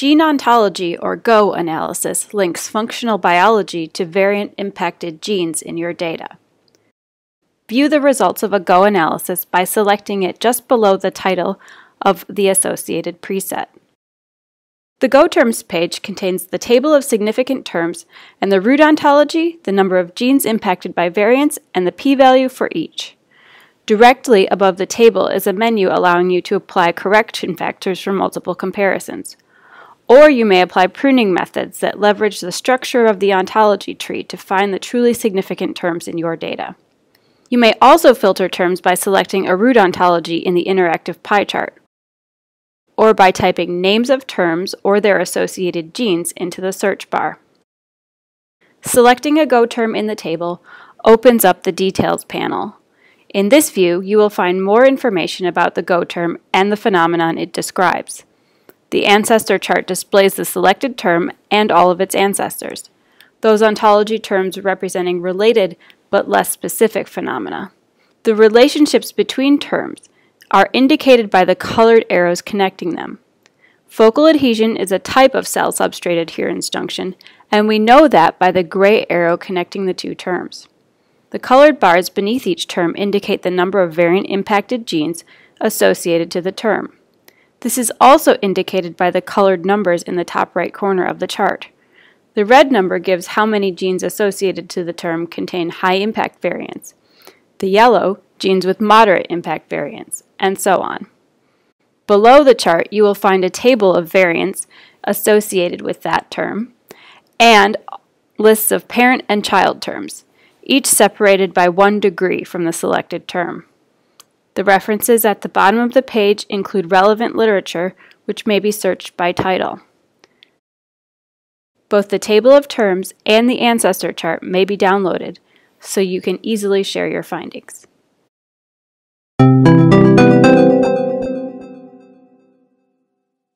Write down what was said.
Gene ontology or GO analysis links functional biology to variant impacted genes in your data. View the results of a GO analysis by selecting it just below the title of the associated preset. The Go Terms page contains the table of significant terms and the root ontology, the number of genes impacted by variants, and the p-value for each. Directly above the table is a menu allowing you to apply correction factors for multiple comparisons. Or you may apply pruning methods that leverage the structure of the ontology tree to find the truly significant terms in your data. You may also filter terms by selecting a root ontology in the interactive pie chart or by typing names of terms or their associated genes into the search bar. Selecting a Go term in the table opens up the Details panel. In this view, you will find more information about the Go term and the phenomenon it describes. The ancestor chart displays the selected term and all of its ancestors, those ontology terms representing related but less specific phenomena. The relationships between terms are indicated by the colored arrows connecting them. Focal adhesion is a type of cell substrate adherens junction, and we know that by the gray arrow connecting the two terms. The colored bars beneath each term indicate the number of variant impacted genes associated to the term. This is also indicated by the colored numbers in the top right corner of the chart. The red number gives how many genes associated to the term contain high impact variants. The yellow, genes with moderate impact variants, and so on. Below the chart, you will find a table of variants associated with that term and lists of parent and child terms, each separated by one degree from the selected term. The references at the bottom of the page include relevant literature, which may be searched by title. Both the table of terms and the ancestor chart may be downloaded, so you can easily share your findings.